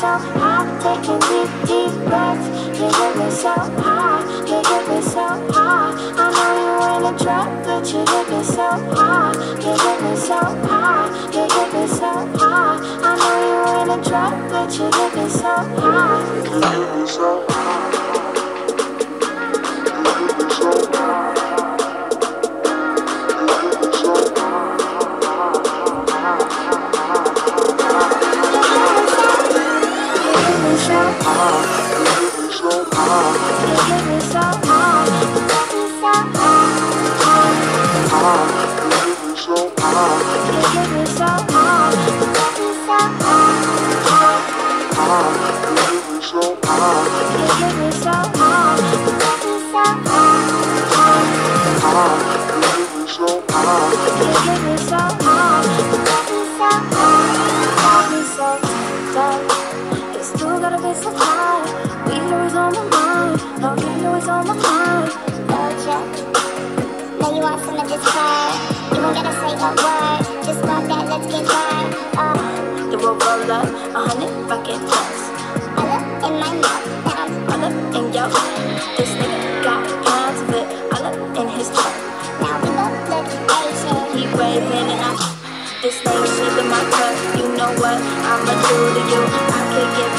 so high, taking deep, deep breaths. You get me so high, you get me so high. I know you in a trap, but you get me so high, you get me so high, you get me so high. I know you in a trap, but you get me so high, you get me so high. so, so, so, so, so, it's still gotta be so high. Weed always on my mind. No, weed always on my mind. Doja. Now you want some of this fire. You won't gotta say a word. Just want that, let's get right. Uh, The roll roll up, a hundred fucking plus. I look in my mouth, pounds. All up in your This nigga got pounds of it. All up in his truck. Now we look Asian. He waving and I'm this thing shit in my cup. You know what I'ma do to you?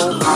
Uh,